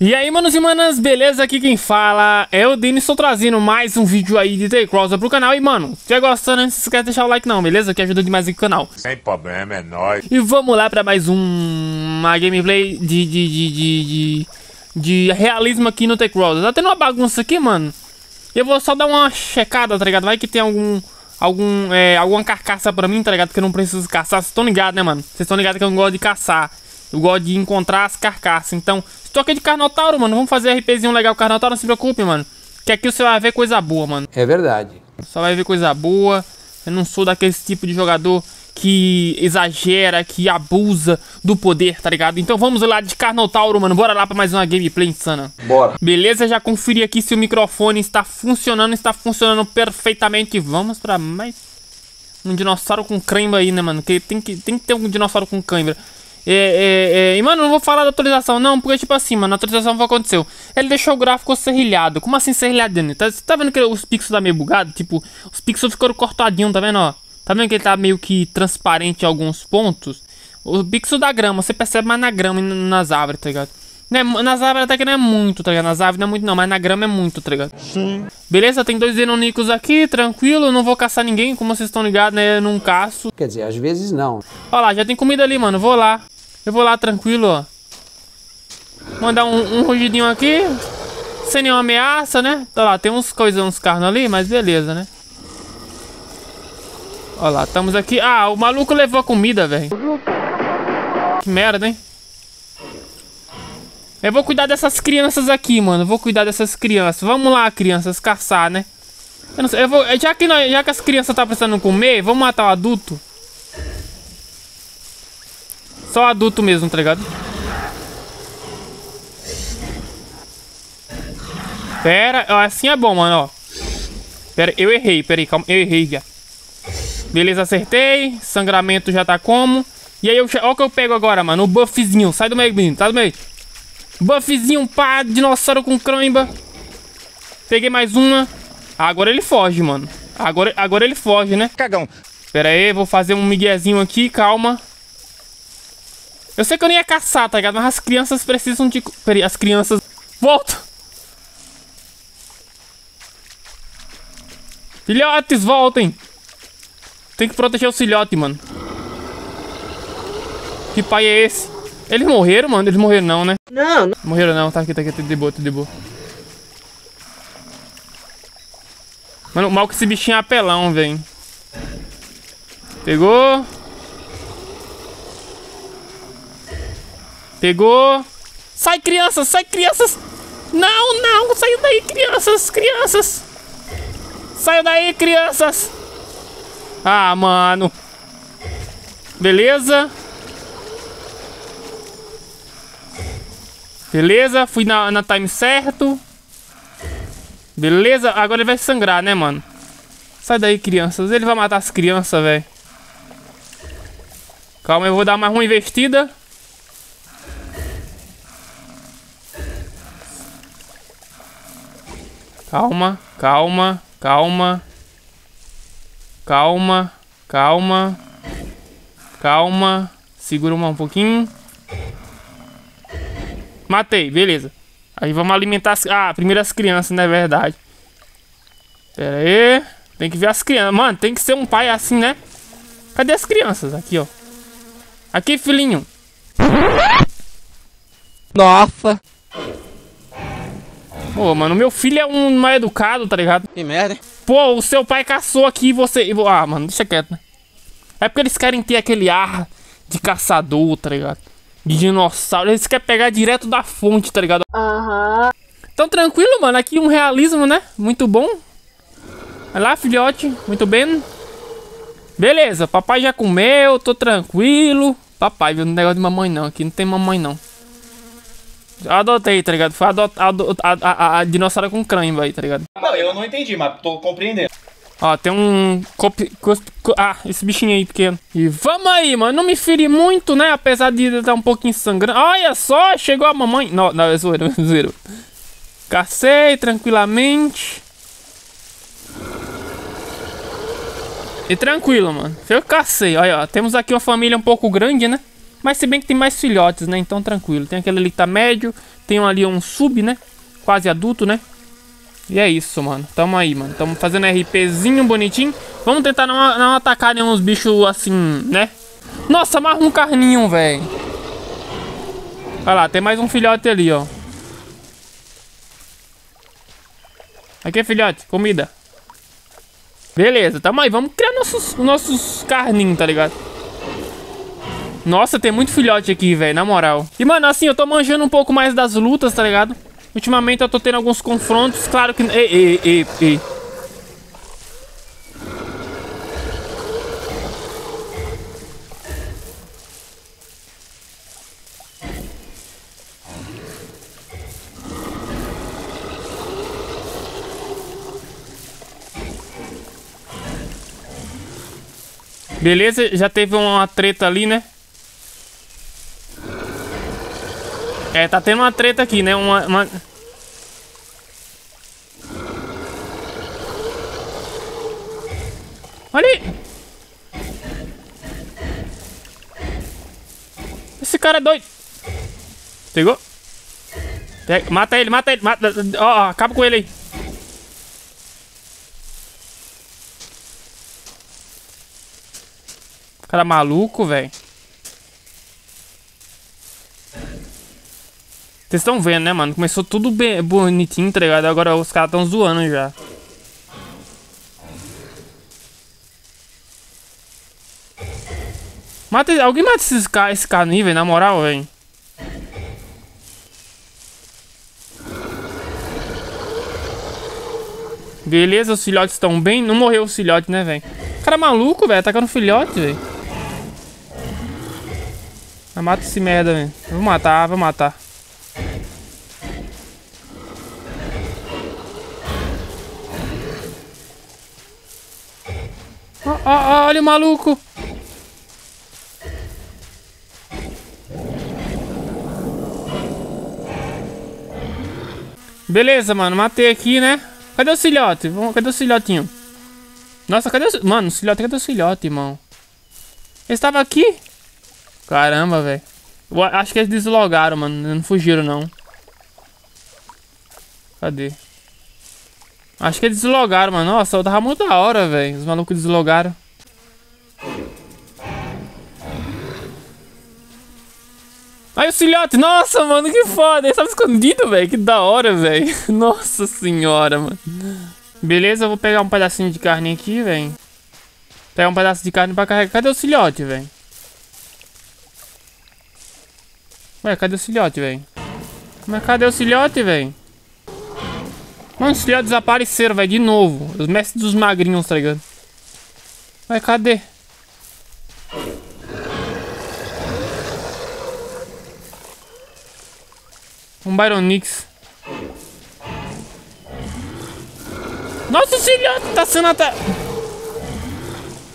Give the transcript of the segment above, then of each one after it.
E aí, manos e manas, beleza? Aqui quem fala é o Dini, estou trazendo mais um vídeo aí de The Crosser pro canal. E, mano, se você gostando, não se esquece de deixar o like não, beleza? Que ajuda demais aqui o canal. Sem problema, é nóis. E vamos lá pra mais um, uma gameplay de, de, de, de, de, de realismo aqui no The Crosser. Tá tendo uma bagunça aqui, mano. Eu vou só dar uma checada, tá ligado? Vai que tem algum... Algum, é, alguma carcaça pra mim, tá ligado? Que eu não preciso caçar. Vocês estão ligados, né, mano? Vocês estão ligados que eu não gosto de caçar. Eu gosto de encontrar as carcaças. Então, estou aqui de Carnotauro, mano. Vamos fazer RPzinho legal com Carnotauro, não se preocupe, mano. Que aqui você vai ver coisa boa, mano. É verdade. Só vai ver coisa boa. Eu não sou daquele tipo de jogador que exagera, que abusa do poder, tá ligado? Então vamos lá de Carnotauro, mano. Bora lá pra mais uma gameplay insana. Bora. Beleza, já conferi aqui se o microfone está funcionando. Está funcionando perfeitamente. Vamos pra mais um dinossauro com cãibra aí, né, mano? Que tem, que tem que ter um dinossauro com cãibra. É, é, é, e, mano, não vou falar da atualização, não, porque, tipo assim, mano, a atualização foi aconteceu. Ele deixou o gráfico serrilhado. Como assim serrilhado? Tá, você tá vendo que os pixels tá meio bugado? Tipo, os pixels ficaram cortadinhos, tá vendo, ó? Tá vendo que ele tá meio que transparente em alguns pontos? O pixel da grama, você percebe mais na grama e nas árvores, tá ligado? Não é, nas árvores até que não é muito, tá ligado? Nas árvores não é muito não, mas na grama é muito, tá ligado? Sim. Beleza, tem dois Enonicos aqui, tranquilo, não vou caçar ninguém, como vocês estão ligados, né? Eu não caço. Quer dizer, às vezes não. Ó lá, já tem comida ali, mano, vou lá. Eu vou lá tranquilo, ó. Mandar um, um rugidinho aqui. Sem nenhuma ameaça, né? Tá lá, tem uns coisas, uns carros ali, mas beleza, né? Ó lá, estamos aqui. Ah, o maluco levou a comida, velho. Que merda, hein? Eu vou cuidar dessas crianças aqui, mano. vou cuidar dessas crianças. Vamos lá, crianças, caçar, né? Eu não sei, eu vou, já, que nós, já que as crianças tá precisando comer, vamos matar o adulto. Só adulto mesmo, tá ligado? Pera, assim é bom, mano, ó. Pera, eu errei, pera aí, calma, eu errei já. Beleza, acertei. Sangramento já tá como. E aí, eu, ó o que eu pego agora, mano. O buffzinho. Sai do meio, menino. Sai do meio. Buffzinho, pá. Dinossauro com cramba. Peguei mais uma. Agora ele foge, mano. Agora, agora ele foge, né? Cagão. Pera aí, vou fazer um miguezinho aqui. Calma. Eu sei que eu nem ia caçar, tá ligado? Mas as crianças precisam de... Peraí, as crianças... Volta! Filhotes, voltem! Tem que proteger o filhote, mano. Que pai é esse? Eles morreram, mano? Eles morreram não, né? Não, não. Morreram não, tá aqui, tá aqui, tá de boa, tá de boa. Mano, mal que esse bichinho é apelão, velho. Pegou. Pegou. Sai, crianças, sai, crianças. Não, não, saiu daí, crianças, crianças. Saiu daí, crianças. Ah, mano. Beleza. Beleza, fui na, na time certo. Beleza, agora ele vai sangrar, né, mano? Sai daí, crianças. Ele vai matar as crianças, velho. Calma, eu vou dar mais uma investida. Calma, calma, calma. Calma, calma. Calma. Segura um pouquinho. Matei, beleza. Aí vamos alimentar as... Ah, primeiro as crianças, não é verdade. Pera aí. Tem que ver as crianças. Mano, tem que ser um pai assim, né? Cadê as crianças? Aqui, ó. Aqui, filhinho. Nossa. Pô, mano, meu filho é um mal educado, tá ligado? Que merda, hein? Pô, o seu pai caçou aqui e você... Ah, mano, deixa quieto, né? É porque eles querem ter aquele ar de caçador, tá ligado? De dinossauro. Eles querem pegar direto da fonte, tá ligado? Aham. Uhum. Então, tranquilo, mano. Aqui um realismo, né? Muito bom. Vai lá, filhote. Muito bem. Beleza, papai já comeu, tô tranquilo. Papai, viu? Não negócio de mamãe não. Aqui não tem mamãe não. Adotei, tá ligado? Foi adot, adot, a, a, a, dinossauro com crânio aí, tá ligado? Não, eu não entendi, mas tô compreendendo. Ó, tem um... Copi, ah, esse bichinho aí pequeno. E vamos aí, mano. Não me feri muito, né? Apesar de estar um pouquinho sangrando. Olha só, chegou a mamãe. Não, não, é zoeiro, é zoeiro. Cacei tranquilamente. E tranquilo, mano. Eu cacei. Olha, ó. Temos aqui uma família um pouco grande, né? Mas se bem que tem mais filhotes, né? Então tranquilo. Tem aquele ali que tá médio. Tem ali um sub, né? Quase adulto, né? E é isso, mano. Tamo aí, mano. Tamo fazendo RPzinho bonitinho. Vamos tentar não, não atacar nenhum bichos assim, né? Nossa, mais um carninho, velho. Olha lá, tem mais um filhote ali, ó. Aqui, filhote, comida. Beleza, tamo aí. Vamos criar nossos, nossos carninhos, tá ligado? Nossa, tem muito filhote aqui, velho, na moral. E, mano, assim, eu tô manjando um pouco mais das lutas, tá ligado? Ultimamente eu tô tendo alguns confrontos, claro que... Ei, ei, ei, ei. Beleza, já teve uma treta ali, né? É, tá tendo uma treta aqui, né? Uma... uma... Olha aí! Esse cara é doido! Pegou? Pega, mata ele, mata ele, mata... Ó, acaba com ele aí. Cara maluco, velho. Vocês estão vendo, né, mano? Começou tudo bem, bonitinho, tá ligado? Agora os caras estão zoando já. Mata, alguém mata esses, esse velho, na moral, velho. Beleza, os filhotes estão bem. Não morreu o filhote, né, velho? Cara maluco, velho. Atacando filhote, velho. Mata esse merda, velho. Vou matar, vou matar. Olha o maluco. Beleza, mano. Matei aqui, né? Cadê o filhote? Cadê o filhotinho? Nossa, cadê o... Mano, o filhote, cadê o filhote, irmão? Ele estava aqui? Caramba, velho. Acho que eles deslogaram, mano. Não fugiram, não. Cadê? Acho que eles deslogaram, mano. Nossa, tava muito da hora, velho. Os malucos deslogaram. Aí o filhote, nossa, mano, que foda. Ele tava escondido, velho. Que da hora, velho. Nossa senhora, mano. Beleza, eu vou pegar um pedacinho de carne aqui, velho. Pegar um pedaço de carne pra carregar. Cadê o filhote, velho? Ué, cadê o filhote, velho? Mas cadê o filhote, velho? Mano, os filhotes desapareceram, velho, de novo. Os mestres dos magrinhos, tá ligado? Ué, cadê? Um Byronix. Nossa, o filhote tá sendo até...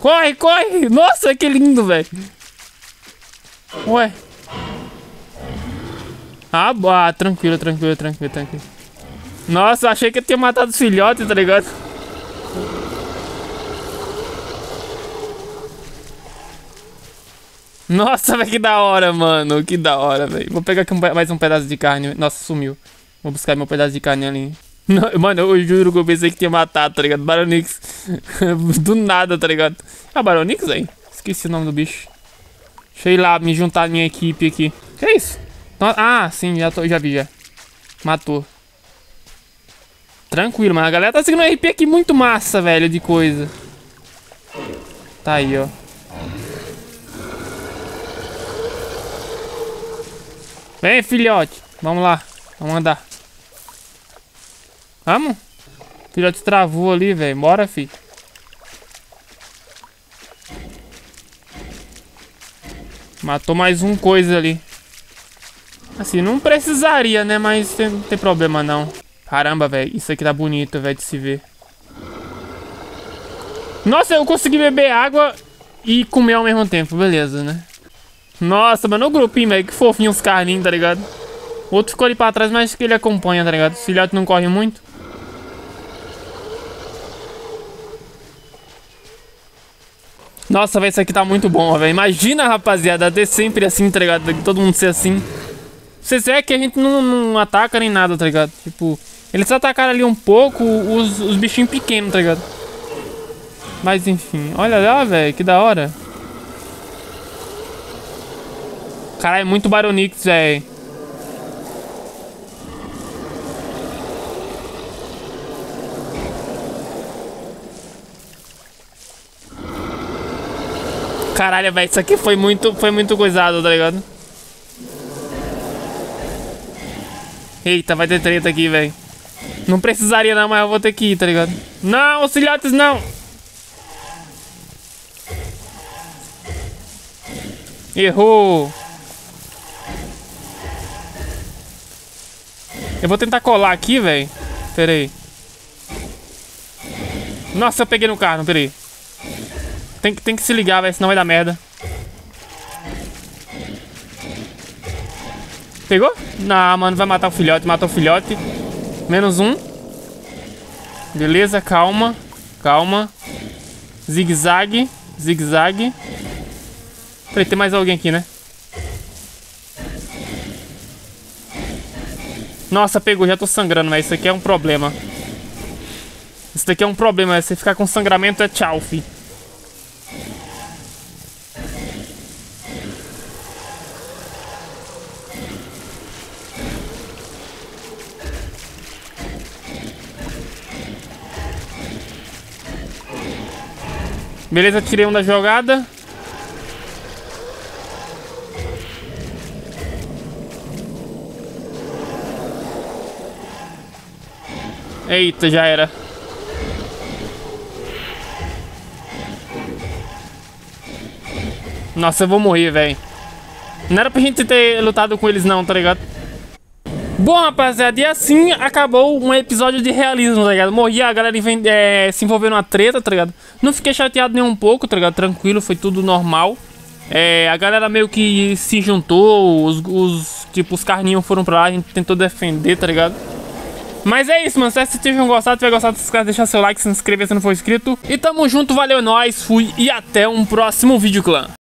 Corre, corre! Nossa, que lindo, velho. Ué. Ah, ah, tranquilo, tranquilo, tranquilo, tranquilo. Nossa, achei que eu tinha matado os filhotes, tá ligado? Nossa, velho, que da hora, mano. Que da hora, velho. Vou pegar aqui um, mais um pedaço de carne. Nossa, sumiu. Vou buscar meu pedaço de carne ali. mano, eu juro que eu pensei que tinha matado, tá ligado? Baronix. do nada, tá ligado? Ah, Baronix, velho. Esqueci o nome do bicho. Deixa eu ir lá me juntar à minha equipe aqui. Que é isso? Ah, sim, já, tô, já vi, já. Matou. Tranquilo, mano. A galera tá seguindo um RP aqui muito massa, velho, de coisa. Tá aí, ó. Vem, filhote. Vamos lá. Vamos andar. Vamos? O filhote travou ali, velho. Bora, filho. Matou mais um coisa ali. Assim, não precisaria, né? Mas não tem problema, não. Caramba, velho. Isso aqui tá bonito, velho, de se ver. Nossa, eu consegui beber água e comer ao mesmo tempo. Beleza, né? Nossa, mano, o grupinho, velho. Que fofinho os carninhos, tá ligado? O outro ficou ali pra trás, mas que ele acompanha, tá ligado? O filhote não corre muito. Nossa, velho, isso aqui tá muito bom, velho. Imagina, rapaziada, ter sempre assim, tá ligado? Todo mundo ser assim. Vocês veem que a gente não, não ataca nem nada, tá ligado? Tipo, eles atacaram ali um pouco os, os bichinhos pequenos, tá ligado? Mas enfim, olha lá, velho, que da hora. Caralho, é muito Baronix, velho. Caralho, velho, isso aqui foi muito, foi muito coisado, tá ligado? Eita, vai ter treta aqui, velho. Não precisaria não, mas eu vou ter que ir, tá ligado? Não, os filhotes não! Errou! Eu vou tentar colar aqui, velho. Pera aí. Nossa, eu peguei no carro, pera aí. Tem, tem que se ligar, velho, senão vai dar merda. Pegou? Não, mano, vai matar o filhote, matou o filhote. Menos um. Beleza, calma. Calma. Zigue-zague. Zigue-zague. Peraí, tem mais alguém aqui, né? Nossa, pegou, já tô sangrando, mas isso aqui é um problema. Isso daqui é um problema, você ficar com sangramento é tchau, fi. Beleza, tirei um da jogada. Eita, já era. Nossa, eu vou morrer, velho. Não era pra gente ter lutado com eles não, tá ligado? Bom, rapaziada, e assim acabou um episódio de realismo, tá ligado? Morri, a galera é, se envolveu numa treta, tá ligado? Não fiquei chateado nem um pouco, tá ligado? Tranquilo, foi tudo normal. É, a galera meio que se juntou, os, os tipo, os carninhos foram pra lá, a gente tentou defender, tá ligado? Mas é isso, mano. Se vocês tiverem gostado, tiver gostado, se inscreve, deixar seu like, se inscrever se não for inscrito. E tamo junto, valeu, é nóis, fui e até um próximo vídeo, clã.